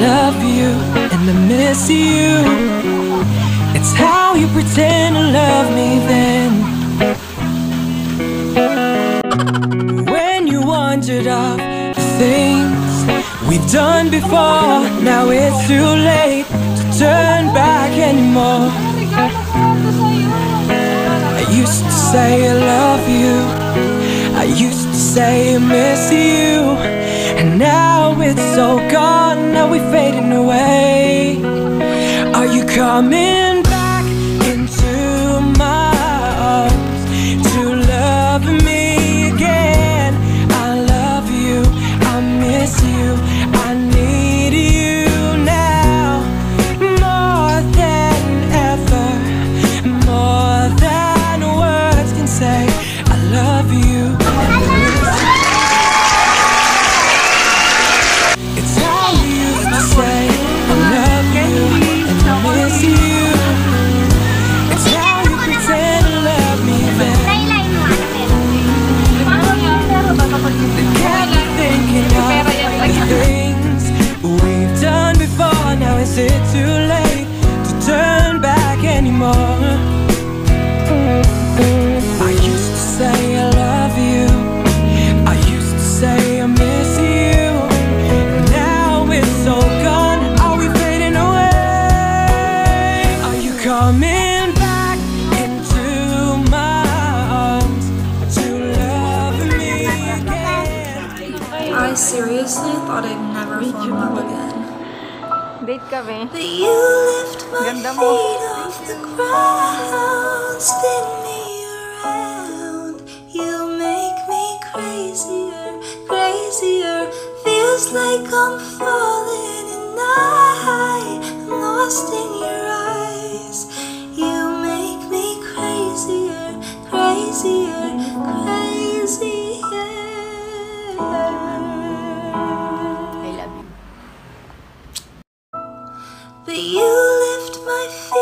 love you and I miss you. It's how you pretend to love me then. When you wandered off the things we've done before, now it's too late to turn back anymore. I used to say I love you. I used to say I miss you. And now it's all gone. Now we're fading away. Are you coming I used to say I love you. I used to say I miss you. Now it's all gone. Are we fading away? Are you coming back into my arms to love me again? I seriously thought I'd never fall in love again. Date kami. But you lift my Ganda mo. feet off the ground, spin me around. You make me crazier, crazier. Feels like I'm falling that you lift my feet.